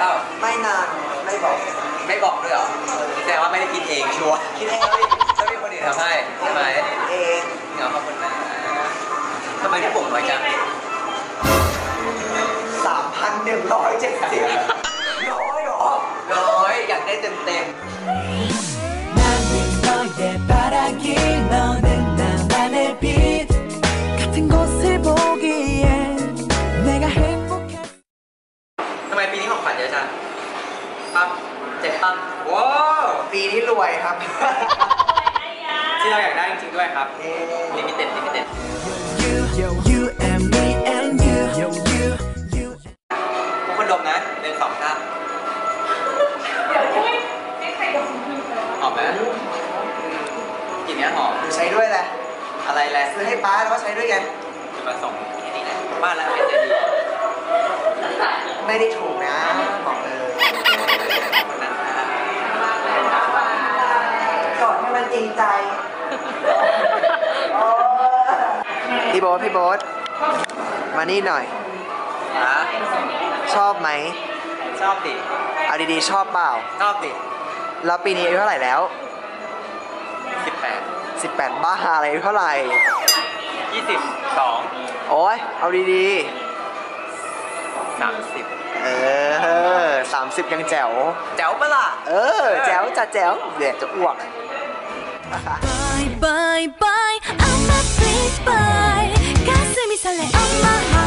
เปล่าไม่นานไม่บอกไม่บอกด้วยเหรอแสดงว่าไม่ได้คิดเองชัวร์คิดเองเลยถ้ามีคนอื่นทำให้ใช่ไหมเองเดี๋ยวขอบคุณนะทำไมที่ผมน้อยจังสามพันหนึ่งร้อยเจ็ดสิบน้อยเหรอน้อยอยากได้เต็มเต็ม เจ็บปั๊บว้าวปีนี้รวยครับ ที่เราอยากได้จริงๆด้วยครับเอ๊ะลิมิเต็ดลิมิเต็ด You you and me and you you you you ทุกคนดมนะหนึ่งสองสามเดี๋ยวให้ให้ใครดมทีไปหอมไหมกลิ่นเนี้ยหอมหนูใช้ด้วยแหละ อะไรแหละซื้อให้ป้าแล้วก็ใช้ด้วยไงจะมาส่งแค่นี้แหละบ้านแล้วเป็นใจดี ไม่ได้ถูกนะบอก พี่โบ๊ทพี่โบ๊ทมานี่หน่อย ฮะชอบไหม ชอบดิเอาดีๆ ชอบเปล่า ชอบดิแล้วปีนี้อายุเท่าไหร่แล้ว สิบแปด18 บ้าอะไรอายุเท่าไหร่ ยี่สิบสองโอ้ยเอาดีสามสิบๆ เออ 30 ยังแจ๋ว แจ๋วปะล่ะ เออ แจ๋วจะแจ๋วเดี๋ยวจะอ้วก Bye bye bye 설레. 엄마